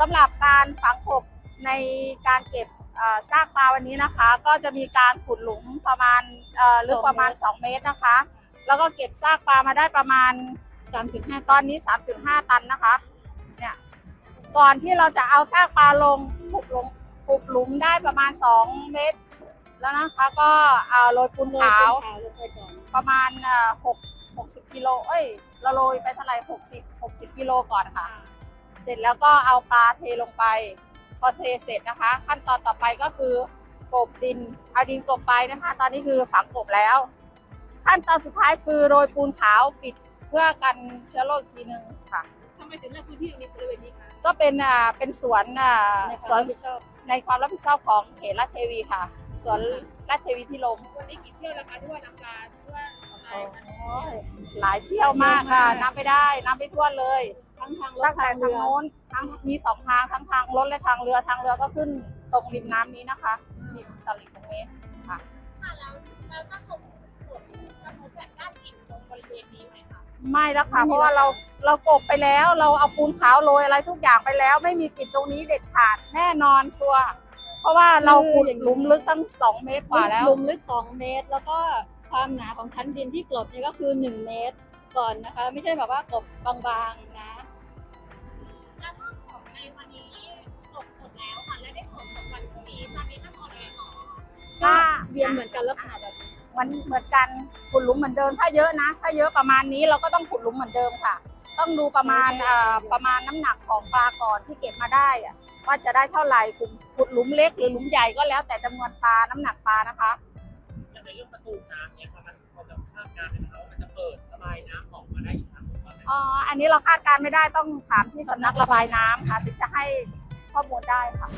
การฝังกบในการเก็บเอ่อซากปลาวันนี้นะคะ ก็จะมีการขุดหลุมประมาณเอ่อลึกประมาณ 2 เมตรนะคะ แล้วก็เก็บซากปลามาได้ประมาณ 3.5 ตอนนี้ 3.5 ตันนะคะเนี่ยก่อนที่เราจะเอาซากปลาลงขุดลงขุดหลุมได้ประมาณ 2 เมตร แล้วนะคะก็เอาโรยปูนขาวลงไปก่อนประมาณเอ่อหกหกสิบกิโลเอ้ยเราโรยไปเท่าไหร่หกสิบหกสิบกิโลก่อนค่ะ เสร็จแล้วก็เอาปลาเทลงไป พอเทเสร็จนะคะ ขั้นตอนต่อไปก็คือกบดิน เอาดินกบไปนะคะ ตอนนี้คือฝังกบแล้ว ขั้นตอนสุดท้ายคือโรยปูนขาวปิดเพื่อกันเชื้อโรคอีกทีนึงค่ะทำไมถึงเลือกพื้นที่ตรงนี้บริเวณนี้คะก็เป็นอ่าเป็นสวนอ่าในคสวาวมนรับผิดชอบในความรับผิดชอบของเขตราชเทวีค่ะสวนราชเทวีพิรมวันนี้กี่เที่ยวแล้วคะที่ว่าน้ำปลาที่ว่าอะไรคะหลายเที่ยวมากค่ะ นับไม่ได้ นับไม่ถ้วนเลย ทั้งทางรถตั้งแต่ทางทางเรือ โน้นทั้งมีสองทางทั้งทางรถและทางเรือทางเรือก็ขึ้นตรงริมน้ำนี้นะคะริมตลิ่งตรงนี้ ค่ะค่ะแล้วแล้วจะส่งผลกระทบแบบด้านกลิ่นตรงบริเวณนี้ไหมคะไม่แล้วค่ะเพราะว่าเราเรากบไปแล้วเราเอาปูนขาวโรยอะไรทุกอย่างไปแล้ว ไม่มีกลิ่นตรงนี้เด็ดขาดแน่นอนชัวร์เพราะว่าเราขุดหลุมลึกตั้งสองเมตรกว่าแล้ว หลุมลึก 2 เมตร แล้วก็ความหนาของชั้นดินที่กลบเนี่ยก็คือ 1 เมตรก่อนนะคะ ไม่ใช่แบบว่ากลบบางๆ เวียนเหมือนกันลักษณะแบบนี้มันเหมือนกันขุดหลุมเหมือนเดิม ถ้าเยอะนะ ถ้าเยอะประมาณนี้เราก็ต้องขุดหลุมเหมือนเดิมค่ะ ต้องดูประมาณเอ่อประมาณน้ำหนักของปลาก่อนที่เก็บมาได้อะว่าจะได้เท่าไหร่ขุดขุดหลุมเล็กหรือหลุมใหญ่ก็แล้วแต่จำนวนปลาน้ำหนักปลานะคะ อย่างในเรื่องประตูน้ำเนี่ยครับมันพอจะคาดการณ์ได้ไหมครับว่ามันจะเปิดระบายน้ำออกมาได้อีกครั้งหรือเปล่าอ๋อ อันนี้เราคาดการณ์ไม่ได้ต้องถามที่สำนักระบายน้ำค่ะถึงจะให้ข้อมูลได้ค่ะ